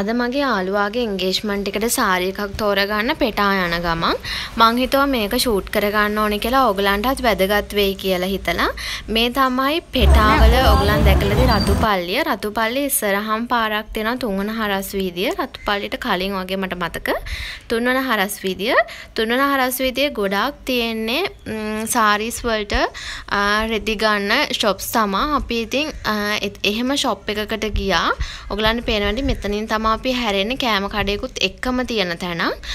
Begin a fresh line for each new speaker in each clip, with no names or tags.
අද මගේ යාළුවාගේ එන්ගේජ්මන්ට් එකට සාරි එකක් තෝරගන්න පෙටා යන ගමන් මං හිතුවා මේක ෂූට් කරගන්න ඕනේ කියලා ඕගලන්ටත් වැදගත් වෙයි කියලා හිතලා. මේ තමයි පෙටාවල ඕගලන් දැකලාද රතු පල්ලිය. රතු පල්ලිය ඉස්සරහම් පාරක් තියෙනවා. තුන්වන හරස් වීදිය. රතු පල්ලියට කලින් වගේ මට මතක. තුන්වන හරස් වීදිය. තුන්වන හරස් වීදියේ ගොඩාක් තියෙන්නේ සාරීස් වලට රෙදි ගන්න ෂොප්ස් තමා. අපි ඉතින් එහෙම ෂොප් එකකට ගියා. ඔයගලන්ට පේනවනේ මෙතනින් තමයි තමා අපි හැරෙන්නේ කෑම කඩේකුත් එක්කම තියෙන තැනක්.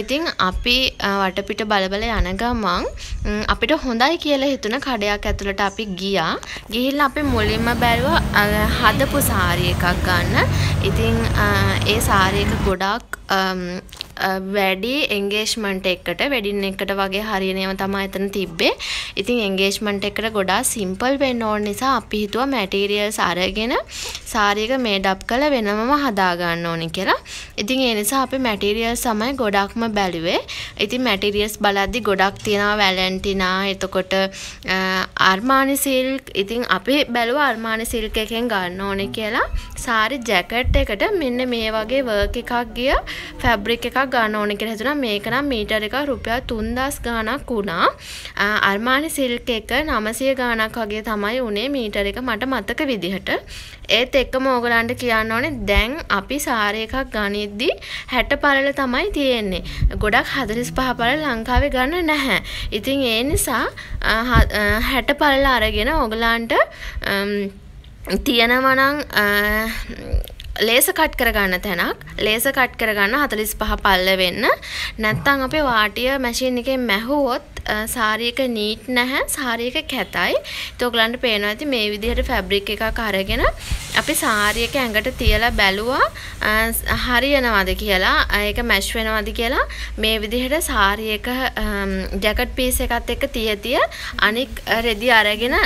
ඉතින් අපි වටපිට බල බල යන ගමන් අපිට හොඳයි කියලා හිතුණ කඩයක් ඇතුළට අපි ගියා. ගිහිල්ලා අපි මුලින්ම බැලුවා හදපු සාරි එකක් ගන්න. ඉතින් ඒ සාරි එක ගොඩාක් වැඩි එන්ගේජ්මන්ට් එකට වෙඩින් එකට වගේ හරියන ඒවා තමයි එතන තිබ්බේ. ඉතින් එන්ගේජ්මන්ට් එකට ගොඩාක් සිම්පල් වෙන්න ඕන නිසා අපි හිතුවා මැටීරියල්ස් අරගෙන සාරි එක මේඩ් අප් කරලා වෙනමම හදා ගන්න ඕනි කියලා. ඉතින් ඒ නිසා අපි මැටීරියල්ස් තමයි ගොඩක්ම බැලුවේ. ඉතින් මැටීරියල්ස් බලද්දි ගොඩක් තියෙනවා වැලන්ටිනා එතකොට අර්මානි සිල්ක් ඉතින් අපි බැලුවා අර්මානි සිල්ක් එකෙන් ගන්න ඕනේ කියලා. සාරි ජැකට් එකට මෙන්න මේ වගේ වර්ක් එකක් ගිය ෆැබ්‍රික් එකක් ගන්න ඕන කියලා හිතුණා. මේක නම් මීටර එක රුපියල් 3000 ගාණක් වුණා. අර්මානි සිල්ක් එක 900 ගාණක් වගේ තමයි උනේ මීටර එක මට මතක විදිහට. ඒත් එක්කම ඕගලන්ට කියන්න ඕනේ දැන් අපි සාරි එකක් ගනිද්දි 60 පළල තමයි තියෙන්නේ. ගොඩක් 45 පළල ලංකාවේ ගන්න නැහැ. ඉතින් ඒ නිසා 60 පළල අරගෙන ඕගලන්ට තියෙනවා නම් ලේස කට් කරගන්න තැනක්. ලේස කට් කරගන්න හතලිස් පහ පල්ල වෙන්න නැත්තං අපේ වාටිය මැශීන් එකෙන් මැහුවොත් සාරියක නීට් නැහැ සාරියක කැතයි. තෝගලන්ට පේනවා ඇති මේ විදිහට ෆැබ්‍රික් එකක් අරගෙන අපි සාරියක ඇඟට තියලා බැලුවා. හරියනවද කියලා ඒක මැෂ් වෙනවද කියලා. මේ විදිහට සාරියක ජැකට් පීස් එකත් එක්ක තිය තිය අනික් රෙදි අරගෙන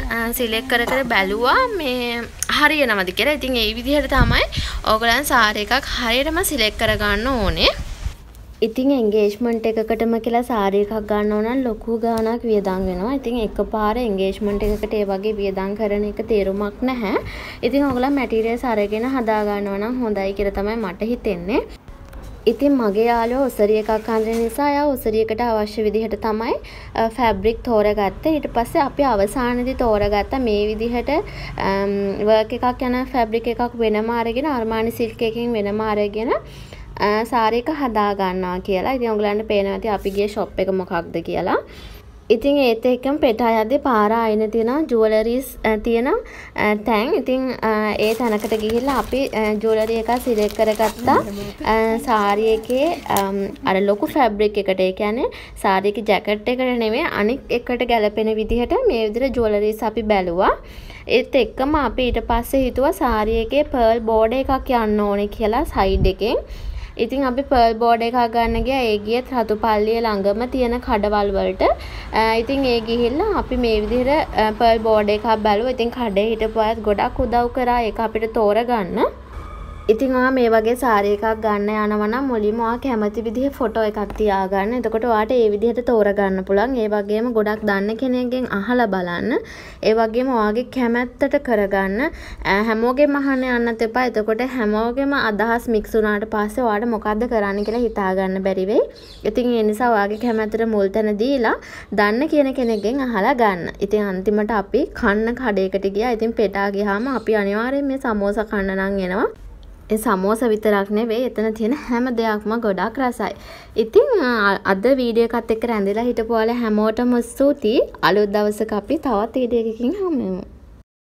සිලෙක් කර කර බැලුවා. මේ හරියනවද කියලා. ඉතින් ඒ විදිහට තමයි ඕගලන් සාරි එකක් හරියටම සිලෙක් කරගන්න ඕනේ. ඉතින් එන්ගේජ්මන්ට් එකකටම කියලා සාරි එකක් ගන්න ඕන නම් ලොකු ගාණක් වියදම් වෙනවා. ඉතින් එකපාර එන්ගේජ්මන්ට් එකකට ඒ වගේ වියදම් කරන එක තේරුමක් නැහැ. ඉතින් ඔයගොල්ලෝ මැටීරියල්ස් අරගෙන හදා ගන්නවා නම් හොඳයි කියලා තමයි මට හිතෙන්නේ. ඉතින් මගේ යාළුවා ඔසරිය එකක් අඳින නිසා එයා ඔසරියකට අවශ්‍ය විදිහට තමයි ෆැබ්‍රික් තෝරගත්තේ. ඊට පස්සේ අපි අවසානයේදී තෝරගත්ත මේ විදිහට වර්ක් එකක් යන ෆැබ්‍රික් එකක් වෙනම අරගෙන අර්මානි සිල්ක් එකකින් වෙනම අරගෙන සාරි එක හදා ගන්නවා කියලා. ඉතින් ඔයගලන්ට පේනවා ඇති අපි ගියේ ෂොප් එක මොකක්ද කියලා. ඉතින් ඒත් එක්කම පෙටා යද්දී පාර අයින තියෙන ජුවලරිස් තියෙන තැන්. ඉතින් ඒ තැනකට ගිහිල්ලා අපි ජුවලරි එකක් සිලෙක්ට් කරගත්තා. සාරි එකේ අර ලොකු ෆැබ්‍රික් එකට ඒ කියන්නේ සාරි එකේ ජැකට් එකට නෙමෙයි අනික් එකට ගැලපෙන විදිහට මේ විදිහට ජුවලරිස් අපි බැලුවා. ඒත් එක්කම අපි ඊට පස්සේ හිතුවා සාරි එකේ පර්ල් බෝඩර් එකක් යන්න ඕනේ කියලා සයිඩ් එකෙන්. ඉතින් අපි පර්ල් බෝඩ් එකක් ගන්න ගියා. ඒ ගියත් රතු පල්ලිය ළඟම තියෙන කඩවල් වලට. ඉතින් ඒ ගිහිල්ලා අපි මේ විදිහට පර්ල් බෝඩ් එකක් බැලුවා. ඉතින් කඩේ හිටපු අයත් ගොඩක් උදව් කරා. ඒක අපිට තෝරගන්න. ඉතින් ඔයා මේ වගේ සාරි එකක් ගන්න යනවා නම් මුලින්ම ඔයා කැමති විදිහේ ෆොටෝ එකක් තියාගන්න. එතකොට ඔයාට ඒ විදිහට තෝරගන්න පුළුවන්. ඒ වගේම ගොඩක් දන්න කෙනෙක්ගෙන් අහලා බලන්න. ඒ වගේම ඔයාගේ කැමැත්තට කරගන්න. හැමෝගෙම අහන්න යන්නත් එපා. එතකොට හැමෝගෙම අදහස් මික්ස් වුණාට පස්සේ ඔයාට මොකද්ද කරන්න කියලා හිතාගන්න බැරි වෙයි. ඉතින් ඒ නිසා ඔයාගේ කැමැත්තට මුල් තැන දීලා දන්න කියන කෙනෙක්ගෙන් අහලා ගන්න. ඉතින් අන්තිමට අපි කන්න කඩේකට ගියා. ඉතින් පෙටා ගියාම අපි අනිවාර්යෙන් මේ සමෝසා කන්න නම් එනවා. ඒ සමෝස විතරක් නෙවෙයි එතන තියෙන හැම දෙයක්ම ගොඩක් රසයි. ඉතින් අද වීඩියෝ එකත් එක්ක රැඳිලා හිටපු ඔයාලා හැමෝටම ස්තුතියි. අලුත් දවසක අපි තවත් වීඩියෝ එකකින් හමු වෙමු.